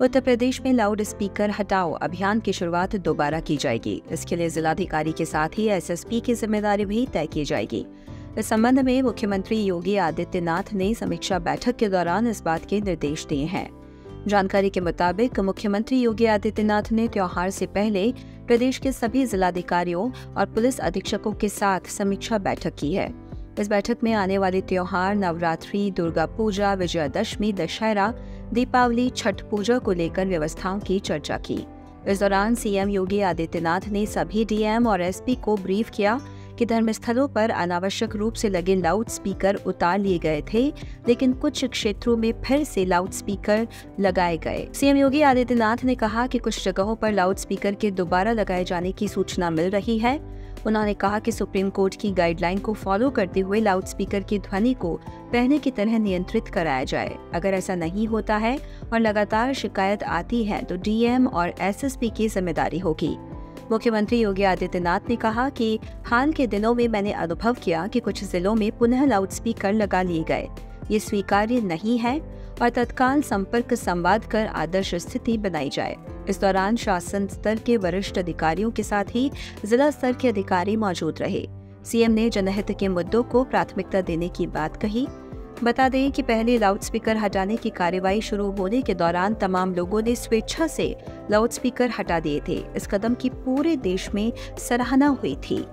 उत्तर प्रदेश में loud speaker हटाओ अभियान की शुरुआत दोबारा की जाएगी। इसके लिए जिलाधिकारी के साथ ही एसएसपी की ज़िम्मेदारी भी तय की जाएगी। इस संबंध में मुख्यमंत्री योगी आदित्यनाथ ने समीक्षा बैठक के दौरान इस बात के निर्देश दिए हैं। जानकारी के मुताबिक मुख्यमंत्री योगी आदित्यनाथ ने त्योहार से पहले प्रदेश के सभी जिलाधिकारियों और पुलिस अधीक्षकों के साथ समीक्षा बैठक की है। इस बैठक में आने वाले त्योहार, नवरात्रि, दुर्गा पूजा, विजयादशमी, दशहरा दीपावली, छठ पूजा को लेकर व्यवस्थाओं की चर्चा की। इस दौरान सीएम योगी आदित्यनाथ ने सभी डीएम और एसपी को ब्रीफ किया कि धर्मस्थलों पर अनावश्यक रूप से लगे लाउड स्पीकर उतार लिए गए थे, लेकिन कुछ क्षेत्रों में फिर से लाउड स्पीकर लगाए गए। सीएम योगी आदित्यनाथ ने कहा कि कुछ जगहों पर लाउड स्पीकर के दोबारा लगाए जाने की सूचना मिल रही है। उन्होंने कहा कि सुप्रीम कोर्ट की गाइडलाइन को फॉलो करते हुए लाउडस्पीकर की ध्वनि को पहले की तरह नियंत्रित कराया जाए। अगर ऐसा नहीं होता है और लगातार शिकायत आती है तो डीएम और एसएसपी की ज़िम्मेदारी होगी। मुख्यमंत्री योगी आदित्यनाथ ने कहा कि हाल के दिनों में मैंने अनुभव किया कि कुछ जिलों में पुनः लाउड स्पीकर लगा लिए गए। ये स्वीकार्य नहीं है और तत्काल संपर्क संवाद कर आदर्श स्थिति बनाई जाए। इस दौरान शासन स्तर के वरिष्ठ अधिकारियों के साथ ही जिला स्तर के अधिकारी मौजूद रहे। सीएम ने जनहित के मुद्दों को प्राथमिकता देने की बात कही। बता दें कि पहले लाउडस्पीकर हटाने की कार्यवाही शुरू होने के दौरान तमाम लोगों ने स्वेच्छा से लाउडस्पीकर हटा दिए थे। इस कदम की पूरे देश में सराहना हुई थी।